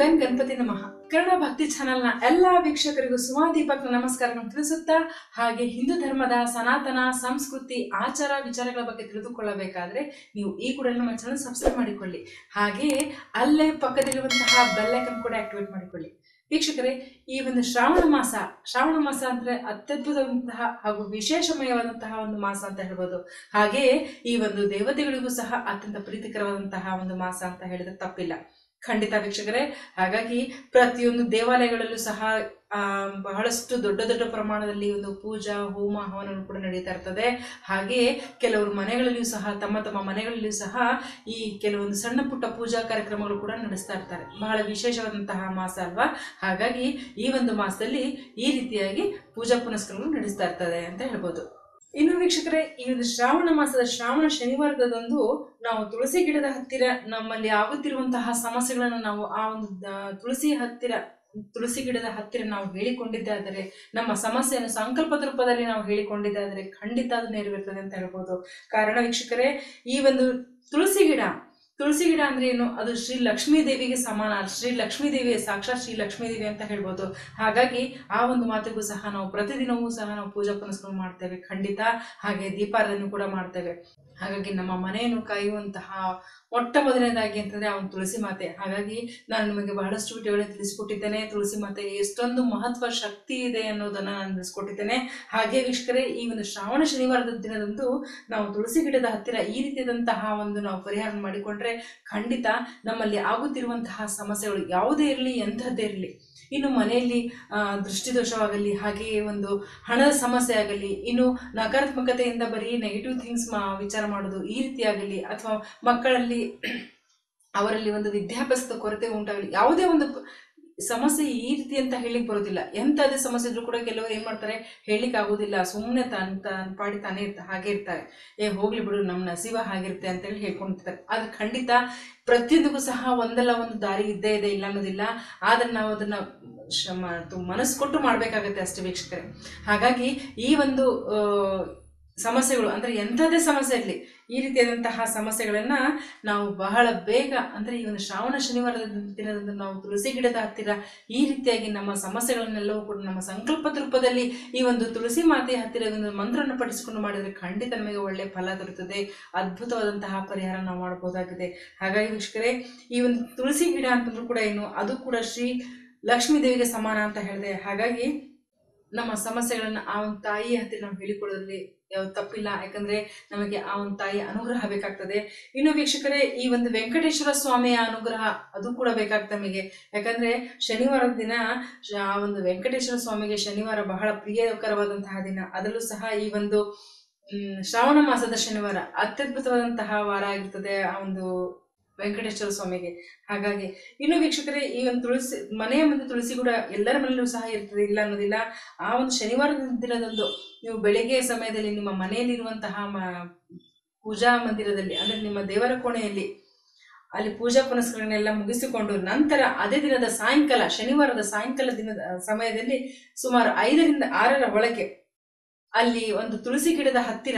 Gun Ganapati ನಮಃ. ಕನ್ನಡ ಭಕ್ತಿ ಚಾನೆಲ್ನ ಎಲ್ಲ ವೀಕ್ಷಕರಿಗೂ ಸುಮಾದೀಪಕ್ ನಮಸ್ಕಾರವನ್ನು ತಿಳಿಸುತ್ತಾ, ಹಾಗೆ ಹಿಂದೂ ಧರ್ಮದ ಸನಾತನ, ಸಂಸ್ಕೃತಿ, ಆಚಾರ, ವಿಚಾರಗಳ ಬಗ್ಗೆ ತಿಳಿದುಕೊಳ್ಳಬೇಕಾದ್ರೆ ನೀವು ಈ ಕೂಡ ನಮ್ಮ ಚಾನಲ್ ಸಬ್ಸ್ಕ್ರೈಬ್ ಮಾಡಿಕೊಳ್ಳಿ. ಹಾಗೆ ಅಲ್ಲೇ ಪಕ್ಕದಲ್ಲಿರುವಂತಹ ಬೆಲ್ಲೈಕನ್ ಕೂಡ ಆಕ್ಟಿವೇಟ್ ಮಾಡಿಕೊಳ್ಳಿ. ವೀಕ್ಷಕರೇ, ಈ ಒಂದು ಶ್ರಾವಣ ಮಾಸ ಶ್ರಾವಣ ಮಾಸ ಅಂದ್ರೆ ಅತ್ಯದ್ಭುತವಾದಂತಹ ಹಾಗೂ ವಿಶೇಷಮಯವಾದಂತಹ ಒಂದು ಮಾಸ ಅಂತ ಹೇಳ್ಬೋದು. ಹಾಗೆಯೇ ಈ ಒಂದು ದೇವತೆಗಳಿಗೂ ಸಹ ಅತ್ಯಂತ ಪ್ರೀತಿಕರವಾದಂತಹ ಒಂದು ಮಾಸ ಅಂತ ಹೇಳಿದ್ರೆ ತಪ್ಪಿಲ್ಲ. ಖಂಡಿತ ವೀಕ್ಷಕರೇ. ಹಾಗಾಗಿ ಪ್ರತಿಯೊಂದು ದೇವಾಲಯಗಳಲ್ಲೂ ಸಹ ಬಹಳಷ್ಟು ದೊಡ್ಡ ದೊಡ್ಡ ಪ್ರಮಾಣದಲ್ಲಿ ಒಂದು ಪೂಜಾ, ಹೋಮ, ಹವನಗಳು ಕೂಡ ನಡೀತಾ ಇರ್ತದೆ. ಹಾಗೆಯೇ ಕೆಲವರು ಮನೆಗಳಲ್ಲಿಯೂ ಸಹ, ತಮ್ಮ ತಮ್ಮ ಮನೆಗಳಲ್ಲಿಯೂ ಸಹ ಈ ಕೆಲವೊಂದು ಸಣ್ಣ ಪುಟ್ಟ ಪೂಜಾ ಕಾರ್ಯಕ್ರಮಗಳು ಕೂಡ ನಡೆಸ್ತಾ ಇರ್ತಾರೆ. ಬಹಳ ವಿಶೇಷವಾದಂತಹ ಮಾಸ ಅಲ್ವಾ? ಹಾಗಾಗಿ ಈ ಒಂದು ಮಾಸದಲ್ಲಿ ಈ ರೀತಿಯಾಗಿ ಪೂಜಾ ಪುನಸ್ಕಾರಗಳು ನಡೆಸ್ತಾ ಇರ್ತದೆ ಅಂತ ಹೇಳ್ಬೋದು. ಇನ್ನು ವೀಕ್ಷಕರೇ, ಈ ಒಂದು ಶ್ರಾವಣ ಮಾಸದ ಶ್ರಾವಣ ಶನಿವಾರದಂದು ನಾವು ತುಳಸಿ ಗಿಡದ ಹತ್ತಿರ ನಮ್ಮಲ್ಲಿ ಆಗುತ್ತಿರುವಂತಹ ಸಮಸ್ಯೆಗಳನ್ನು ನಾವು ಆ ಒಂದು ತುಳಸಿ ಹತ್ತಿರ, ತುಳಸಿ ಗಿಡದ ಹತ್ತಿರ ನಾವು ಹೇಳಿಕೊಂಡಿದ್ದಾದರೆ, ನಮ್ಮ ಸಮಸ್ಯೆಯನ್ನು ಸಂಕಲ್ಪದ ರೂಪದಲ್ಲಿ ನಾವು ಹೇಳಿಕೊಂಡಿದ್ದಾದರೆ ಖಂಡಿತ ಅದು ನೆರವೇರ್ತದೆ ಅಂತ ಹೇಳ್ಬೋದು. ಕಾರಣ ವೀಕ್ಷಕರೇ, ಈ ಒಂದು ತುಳಸಿ ಗಿಡ ತುಳಸಿ ಗಿಡ ಅಂದ್ರೆ ಏನು? ಅದು ಶ್ರೀ ಲಕ್ಷ್ಮೀ ದೇವಿಗೆ ಸಮಾನ. ಶ್ರೀ ಲಕ್ಷ್ಮೀ ದೇವಿ ಸಾಕ್ಷಾತ್ ಶ್ರೀ ಲಕ್ಷ್ಮೀ ದೇವಿ ಅಂತ ಹೇಳ್ಬೋದು. ಹಾಗಾಗಿ ಆ ಒಂದು ಮಾತಿಗೂ ಸಹ ನಾವು ಪ್ರತಿದಿನವೂ ಸಹ ನಾವು ಪೂಜಾ ಪುನಸ್ಕಾರ ಮಾಡ್ತೇವೆ. ಖಂಡಿತ. ಹಾಗೆ ದೀಪಾರಾಧನೆ ಕೂಡ ಮಾಡ್ತೇವೆ. ಹಾಗಾಗಿ ನಮ್ಮ ಮನೆಯನ್ನು ಕಾಯುವಂತಹ ಮೊಟ್ಟ ಮೊದಲನೇದಾಗಿ ಅಂತಂದ್ರೆ ಒಂದು ತುಳಸಿ ಮಾತೆ. ಹಾಗಾಗಿ ನಾನು ನಿಮಗೆ ಬಹಳಷ್ಟು ವಿಡಿಯೋಗಳನ್ನ ತಿಳಿಸ್ಕೊಟ್ಟಿದ್ದೇನೆ. ತುಳಸಿ ಮಾತೆ ಎಷ್ಟೊಂದು ಮಹತ್ವ, ಶಕ್ತಿ ಇದೆ ಅನ್ನೋದನ್ನ ನಾನು ತಿಳಿಸ್ಕೊಟ್ಟಿದ್ದೇನೆ. ಹಾಗೆ ವೀಕ್ಷಕರೇ, ಈ ಒಂದು ಶ್ರಾವಣ ಶನಿವಾರದ ದಿನದಂದು ನಾವು ತುಳಸಿ ಗಿಡದ ಹತ್ತಿರ ಈ ರೀತಿಯಾದಂತಹ ಒಂದು ನಾವು ಪರಿಹಾರ ಮಾಡಿಕೊಂಡ್ರೆ ಖಂಡಿತ ನಮ್ಮಲ್ಲಿ ಆಗುತ್ತಿರುವಂತಹ ಸಮಸ್ಯೆಗಳು ಯಾವುದೇ ಇರಲಿ, ಎಂಥದ್ದೇ ಇರಲಿ. ಇನ್ನು ಮನೆಯಲ್ಲಿ ದೃಷ್ಟಿದೋಷವಾಗಲಿ, ಹಾಗೆಯೇ ಒಂದು ಹಣದ ಸಮಸ್ಯೆ ಆಗಲಿ, ಇನ್ನು ನಕಾರಾತ್ಮಕತೆಯಿಂದ ಬರೀ ನೆಗೆಟಿವ್ ಥಿಂಗ್ಸ್ ಮಾ, ವಿಚಾರ ಮಾಡೋದು ಈ ರೀತಿಯಾಗಲಿ ಅಥವಾ ಮಕ್ಕಳಲ್ಲಿ ಅವರಲ್ಲಿ ಒಂದು ವಿದ್ಯಾಭ್ಯಾಸದ ಕೊರತೆ ಉಂಟಾಗಲಿ, ಯಾವುದೇ ಒಂದು ಸಮಸ್ಯೆ ಈ ರೀತಿ ಅಂತ ಹೇಳಿಕ್ ಬರೋದಿಲ್ಲ. ಎಂಥದೇ ಸಮಸ್ಯೆ ಇದ್ರೂ ಕೂಡ ಕೆಲವರು ಏನ್ ಮಾಡ್ತಾರೆ? ಹೇಳಿಕ್ ಆಗೋದಿಲ್ಲ. ಸುಮ್ಮನೆ ತನ್ ತನ್ ಪಾಡಿ ತಾನೇ ಇರ್ತ, ಹಾಗೆ ಇರ್ತಾರೆ. ಏ, ಹೋಗ್ಲಿ ಬಿಡು ನಮ್ಮ ನಸೀವ ಹಾಗಿರುತ್ತೆ ಅಂತೇಳಿ ಹೇಳ್ಕೊಂಡಿರ್ತಾರೆ ಆದ್ರೆ ಖಂಡಿತ ಪ್ರತಿಯೊಂದಕ್ಕೂ ಸಹ ಒಂದಲ್ಲ ಒಂದು ದಾರಿ ಇದ್ದೇ ಇದೆ ಇಲ್ಲ ಅನ್ನೋದಿಲ್ಲ ಆದ್ರೆ ನಾವು ಅದನ್ನ ಶ್ರಮ ಮನಸ್ಸು ಕೊಟ್ಟು ಮಾಡ್ಬೇಕಾಗತ್ತೆ ಅಷ್ಟೇ ವೀಕ್ಷಕರೇ. ಹಾಗಾಗಿ ಈ ಒಂದು ಸಮಸ್ಯೆಗಳು ಅಂದ್ರೆ ಎಂಥದೇ ಸಮಸ್ಯೆ ಇರಲಿ, ಈ ರೀತಿಯಾದಂತಹ ಸಮಸ್ಯೆಗಳನ್ನು ನಾವು ಬಹಳ ಬೇಗ ಅಂದ್ರೆ ಈ ಒಂದು ಶ್ರಾವಣ ಶನಿವಾರದ ದಿನದಂದು ನಾವು ತುಳಸಿ ಗಿಡದ ಹತ್ತಿರ ಈ ರೀತಿಯಾಗಿ ನಮ್ಮ ಸಮಸ್ಯೆಗಳನ್ನೆಲ್ಲವೂ ಕೂಡ ನಮ್ಮ ಸಂಕಲ್ಪದ ರೂಪದಲ್ಲಿ ಈ ಒಂದು ತುಳಸಿ ಮಾತೆಯ ಹತ್ತಿರ ಒಂದು ಮಂತ್ರವನ್ನು ಪಡಿಸಿಕೊಂಡು ಮಾಡಿದರೆ ಖಂಡಿತ ನಮಗೆ ಒಳ್ಳೆಯ ಫಲ ದೊರೆಯುತ್ತದೆ ಅದ್ಭುತವಾದಂತಹ ಪರಿಹಾರ ನಾವು ಮಾಡಬಹುದಾಗಿದೆ ಹಾಗಾಗಿ ವೀಕ್ಷಕರೇ, ಈ ಒಂದು ತುಳಸಿ ಗಿಡ ಅಂತಂದ್ರೂ ಕೂಡ ಏನು, ಅದು ಕೂಡ ಶ್ರೀ ಲಕ್ಷ್ಮೀ ದೇವಿಗೆ ಸಮಾನ ಅಂತ ಹೇಳಿದೆ. ಹಾಗಾಗಿ ನಮ್ಮ ಸಮಸ್ಯೆಗಳನ್ನು ಆ ಒಂದು ತಾಯಿಯ ಹತ್ತಿರ ನಾವು ಹೇಳಿಕೊಳ್ಳೋದ್ರಲ್ಲಿ ತಪ್ಪಿಲ್ಲ. ಯಾಕಂದ್ರೆ ನಮಗೆ ಆ ಒಂದು ತಾಯಿಯ ಅನುಗ್ರಹ ಬೇಕಾಗ್ತದೆ. ಇನ್ನು ವೀಕ್ಷಕರೇ, ಈ ಒಂದು ವೆಂಕಟೇಶ್ವರ ಸ್ವಾಮಿಯ ಅನುಗ್ರಹ ಅದು ಕೂಡ ಬೇಕಾಗ್ತದೆ ನಮಗೆ. ಯಾಕಂದ್ರೆ ಶನಿವಾರದ ದಿನ ಆ ಒಂದು ವೆಂಕಟೇಶ್ವರ ಸ್ವಾಮಿಗೆ ಶನಿವಾರ ಬಹಳ ಪ್ರಿಯಕರವಾದಂತಹ ದಿನ. ಅದರಲ್ಲೂ ಸಹ ಈ ಒಂದು ಶ್ರಾವಣ ಮಾಸದ ಶನಿವಾರ ಅತ್ಯದ್ಭುತವಾದಂತಹ ವಾರ ಆಗಿರ್ತದೆ ಆ ಒಂದು ವೆಂಕಟೇಶ್ವರ ಸ್ವಾಮಿಗೆ. ಹಾಗಾಗಿ ಇನ್ನು ವೀಕ್ಷಕರೇ, ಈ ಒಂದು ತುಳಸಿ, ಮನೆಯ ಮುಂದೆ ತುಳಸಿ ಕೂಡ ಎಲ್ಲರ ಮನೆಯಲ್ಲೂ ಸಹ ಇರ್ತದೆ, ಇಲ್ಲ ಅನ್ನೋದಿಲ್ಲ. ಆ ಒಂದು ಶನಿವಾರದ ದಿನದಂದು ನೀವು ಬೆಳಿಗ್ಗೆ ಸಮಯದಲ್ಲಿ ನಿಮ್ಮ ಮನೆಯಲ್ಲಿರುವಂತಹ ಮ- ಪೂಜಾ ಮಂದಿರದಲ್ಲಿ, ಅಂದ್ರೆ ನಿಮ್ಮ ದೇವರ ಕೋಣೆಯಲ್ಲಿ ಅಲ್ಲಿ ಪೂಜಾ ಪುನಸ್ಕರಣೆಲ್ಲ ಮುಗಿಸಿಕೊಂಡು ನಂತರ ಅದೇ ದಿನದ ಸಾಯಂಕಾಲ, ಶನಿವಾರದ ಸಾಯಂಕಾಲ ದಿನದ ಸಮಯದಲ್ಲಿ ಸುಮಾರು ಐದರಿಂದ ಆರರ ಒಳಗೆ ಅಲ್ಲಿ ಒಂದು ತುಳಸಿ ಗಿಡದ ಹತ್ತಿರ,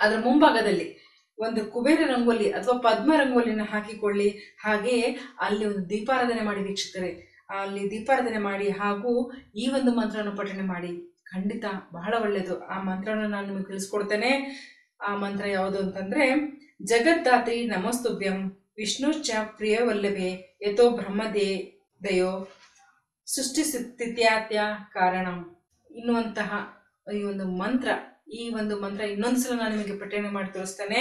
ಅದರ ಮುಂಭಾಗದಲ್ಲಿ ಒಂದು ಕುಬೇರ ರಂಗೋಲಿ ಅಥವಾ ಪದ್ಮ ರಂಗೋಲಿನ ಹಾಕಿಕೊಳ್ಳಿ. ಹಾಗೆಯೇ ಅಲ್ಲಿ ಒಂದು ದೀಪಾರಾಧನೆ ಮಾಡಿ ವೀಕ್ಷಕರೇ. ಅಲ್ಲಿ ದೀಪಾರಾಧನೆ ಮಾಡಿ ಹಾಗೂ ಈ ಒಂದು ಮಂತ್ರವನ್ನು ಪಠಣೆ ಮಾಡಿ. ಖಂಡಿತ ಬಹಳ ಒಳ್ಳೆಯದು. ಆ ಮಂತ್ರವನ್ನು ನಾನು ನಿಮಗೆ ತಿಳಿಸ್ಕೊಡ್ತೇನೆ. ಆ ಮಂತ್ರ ಯಾವುದು ಅಂತಂದ್ರೆ ಜಗದ್ದಾತ್ರಿ ನಮಸ್ತುಭ್ಯಂ ವಿಷ್ಣುಶ್ಚ ಪ್ರಿಯವಲ್ಲವೇ ಯಥೋ ಬ್ರಹ್ಮದೇ ದಯೋ ಸೃಷ್ಟಿ ಸ್ಥಿತ್ಯಾತ್ಯ ಕಾರಣಂ. ಇನ್ನುವಂತಹ ಈ ಒಂದು ಮಂತ್ರ ಈ ಒಂದು ಮಂತ್ರ ಇನ್ನೊಂದ್ಸಲ ನಾನು ನಿಮಗೆ ಪಠಣೆ ಮಾಡಿ ತೋರಿಸ್ತೇನೆ.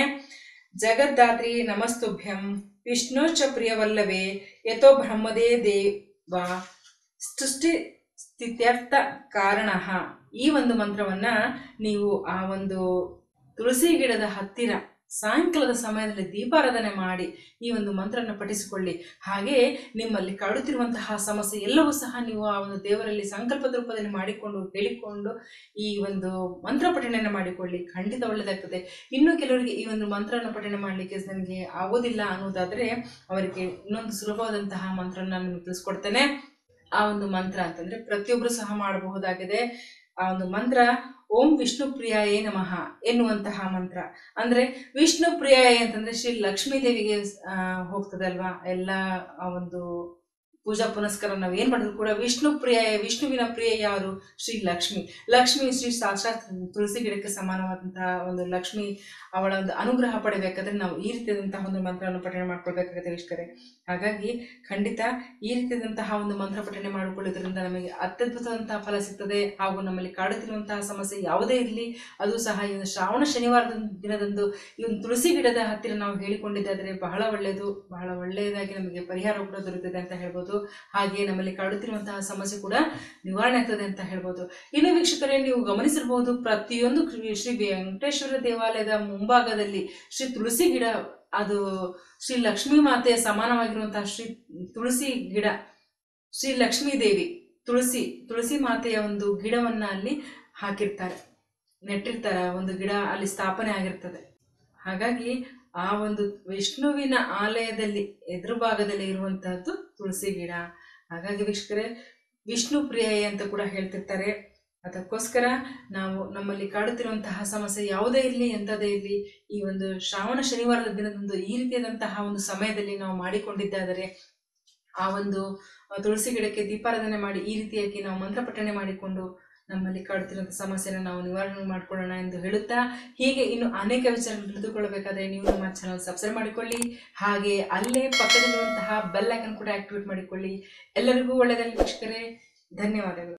ಜಗದ್ದಾತ್ರಿ ನಮಸ್ತುಭ್ಯಂ, ವಿಷ್ಣು ಚ ಪ್ರಿಯವಲ್ಲವೇ ಯಥೋ ಬ್ರಹ್ಮದೇ ದೇವ, ಸೃಷ್ಟಿ ಸ್ಥಿತ್ಯರ್ಥ ಕಾರಣ. ಈ ಒಂದು ಮಂತ್ರವನ್ನ ನೀವು ಆ ಒಂದು ತುಳಸಿ ಗಿಡದ ಹತ್ತಿರ ಸಾಯಂಕಾಲದ ಸಮಯದಲ್ಲಿ ದೀಪಾರಾಧನೆ ಮಾಡಿ ಈ ಒಂದು ಮಂತ್ರನ ಪಠಿಸಿಕೊಳ್ಳಿ. ಹಾಗೆಯೇ ನಿಮ್ಮಲ್ಲಿ ಕಾಡುತ್ತಿರುವಂತಹ ಸಮಸ್ಯೆ ಎಲ್ಲವೂ ಸಹ ನೀವು ಆ ಒಂದು ದೇವರಲ್ಲಿ ಸಂಕಲ್ಪದ ರೂಪದಲ್ಲಿ ಮಾಡಿಕೊಂಡು ಹೇಳಿಕೊಂಡು ಈ ಒಂದು ಮಂತ್ರ ಪಠಣೆಯನ್ನು ಮಾಡಿಕೊಳ್ಳಿ. ಖಂಡಿತ ಒಳ್ಳೆಯದಾಗ್ತದೆ ಇನ್ನು ಕೆಲವರಿಗೆ ಈ ಒಂದು ಮಂತ್ರನ ಪಠಣೆ ಮಾಡಲಿಕ್ಕೆ ನನಗೆ ಆಗೋದಿಲ್ಲ ಅನ್ನೋದಾದರೆ ಅವರಿಗೆ ಇನ್ನೊಂದು ಸುಲಭವಾದಂತಹ ಮಂತ್ರನ ನಾನು ತಿಳಿಸ್ಕೊಡ್ತೇನೆ. ಆ ಒಂದು ಮಂತ್ರ ಅಂತಂದ್ರೆ ಪ್ರತಿಯೊಬ್ಬರು ಸಹ ಮಾಡಬಹುದಾಗಿದೆ. ಆ ಒಂದು ಮಂತ್ರ ಓಂ ವಿಷ್ಣು ಪ್ರಿಯಾಯೇ ನಮಃ ಎನ್ನುವಂತಹ ಮಂತ್ರ. ಅಂದ್ರೆ ವಿಷ್ಣು ಪ್ರಿಯಾಯೇ ಅಂತಂದ್ರೆ ಶ್ರೀ ಲಕ್ಷ್ಮೀ ದೇವಿಗೆ ಆ, ಹೋಗ್ತದೆ ಅಲ್ವಾ ಎಲ್ಲ ಒಂದು ಪೂಜಾ ಪುನಸ್ಕಾರ ನಾವು ಏನ್ ಮಾಡಿದ್ರು ಕೂಡ ವಿಷ್ಣು ಪ್ರಿಯ, ವಿಷ್ಣುವಿನ ಪ್ರಿಯ ಯಾರು? ಶ್ರೀ ಲಕ್ಷ್ಮಿ. ಲಕ್ಷ್ಮಿ ಶ್ರೀ ಸಾಕ್ಷಾತ್ ತುಳಸಿ ಗಿಡಕ್ಕೆ ಸಮಾನವಾದಂತಹ ಒಂದು ಲಕ್ಷ್ಮಿ ಅವಳ ಒಂದು ಅನುಗ್ರಹ ಪಡಿಬೇಕಾದ್ರೆ ನಾವು ಈ ರೀತಿಯಾದಂತಹ ಒಂದು ಮಂತ್ರವನ್ನು ಪಠಣೆ ಮಾಡ್ಕೊಳ್ಬೇಕಾಗುತ್ತೆ ವೀಕ್ಷಕರೇ. ಹಾಗಾಗಿ ಖಂಡಿತ ಈ ರೀತಿಯಾದಂತಹ ಒಂದು ಮಂತ್ರ ಪಠಣೆ ಮಾಡಿಕೊಳ್ಳೋದ್ರಿಂದ ನಮಗೆ ಅತ್ಯದ್ಭುತವಂತಹ ಫಲ ಸಿಗ್ತದೆ. ಹಾಗೂ ನಮ್ಮಲ್ಲಿ ಕಾಡುತ್ತಿರುವಂತಹ ಸಮಸ್ಯೆ ಯಾವುದೇ ಇರಲಿ, ಅದು ಸಹ ಈ ಶ್ರಾವಣ ಶನಿವಾರದ ದಿನದಂದು ಈ ಒಂದು ತುಳಸಿ ಗಿಡದ ಹತ್ತಿರ ನಾವು ಹೇಳಿಕೊಂಡಿದ್ದಾದರೆ ಬಹಳ ಒಳ್ಳೆಯದು ಬಹಳ ಒಳ್ಳೆಯದಾಗಿ ನಮಗೆ ಪರಿಹಾರ ಕೂಡ ದೊರೆಯುತ್ತದೆ ಅಂತ ಹೇಳ್ಬೋದು. ಹಾಗೆ ನಮ್ಮಲ್ಲಿ ಕಾಡುತ್ತಿರುವಂತಹ ಸಮಸ್ಯೆ ಕೂಡ ನಿವಾರಣೆ ಆಗ್ತದೆ ಅಂತ ಹೇಳ್ಬೋದು. ಇನ್ನು ವೀಕ್ಷಕರೇ, ನೀವು ಗಮನಿಸಿರಬಹುದು ಪ್ರತಿಯೊಂದು ಶ್ರೀ ವೆಂಕಟೇಶ್ವರ ದೇವಾಲಯದ ಮುಂಭಾಗದಲ್ಲಿ ಶ್ರೀ ತುಳಸಿ ಗಿಡ, ಅದು ಶ್ರೀ ಲಕ್ಷ್ಮೀ ಮಾತೆಯ ಸಮಾನವಾಗಿರುವಂತಹ ಶ್ರೀ ತುಳಸಿ ಗಿಡ, ಶ್ರೀ ಲಕ್ಷ್ಮೀ ದೇವಿ, ತುಳಸಿ ತುಳಸಿ ಮಾತೆಯ ಒಂದು ಗಿಡವನ್ನ ಅಲ್ಲಿ ಹಾಕಿರ್ತಾರೆ. ನೆಟ್ಟಿರ್ತಾರೆ ಒಂದು ಗಿಡ ಅಲ್ಲಿ ಸ್ಥಾಪನೆ ಆಗಿರ್ತದೆ. ಹಾಗಾಗಿ ಆ ಒಂದು ವಿಷ್ಣುವಿನ ಆಲಯದಲ್ಲಿ ಎದುರು ಭಾಗದಲ್ಲಿ ಇರುವಂತಹದ್ದು ತುಳಸಿ ಗಿಡ. ಹಾಗಾಗಿ ವೀಕ್ಷಕರೇ, ವಿಷ್ಣು ಪ್ರಿಯ ಅಂತ ಕೂಡ ಹೇಳ್ತಿರ್ತಾರೆ. ಅದಕ್ಕೋಸ್ಕರ ನಾವು ನಮ್ಮಲ್ಲಿ ಕಾಡುತ್ತಿರುವಂತಹ ಸಮಸ್ಯೆ ಯಾವುದೇ ಇರಲಿ ಎಂಥದೇ ಇರಲಿ, ಈ ಒಂದು ಶ್ರಾವಣ ಶನಿವಾರದ ದಿನದಂದು ಈ ರೀತಿಯಾದಂತಹ ಒಂದು ಸಮಯದಲ್ಲಿ ನಾವು ಮಾಡಿಕೊಂಡಿದ್ದಾದರೆ, ಆ ಒಂದು ತುಳಸಿ ಗಿಡಕ್ಕೆ ದೀಪಾರಾಧನೆ ಮಾಡಿ ಈ ರೀತಿಯಾಗಿ ನಾವು ಮಂತ್ರ ಪಠಣೆ ಮಾಡಿಕೊಂಡು ನಮ್ಮಲ್ಲಿ ಕಾಡ್ತಿರೋ ಸಮಸ್ಯೆನ ನಾವು ನಿವಾರಣೆ ಮಾಡ್ಕೊಳ್ಳೋಣ ಎಂದು ಹೇಳುತ್ತಾ, ಹೀಗೆ ಇನ್ನು ಅನೇಕ ವಿಚಾರ ತಿಳಿದುಕೊಳ್ಳಬೇಕಾದ್ರೆ ನೀವು ನಮ್ಮ ಚಾನಲ್ ಸಬ್ಸ್ಕ್ರೈಬ್ ಮಾಡಿಕೊಳ್ಳಿ, ಹಾಗೆ ಅಲ್ಲೇ ಪಕ್ಕದಲ್ಲಿರುವಂತಹ ಬೆಲ್ ಐಕನ್ ಕೂಡ ಆಕ್ಟಿವೇಟ್ ಮಾಡಿಕೊಳ್ಳಿ. ಎಲ್ಲರಿಗೂ ಒಳ್ಳೆಯದಾಗಲಿ ವೀಕ್ಷಕರೇ, ಧನ್ಯವಾದಗಳು.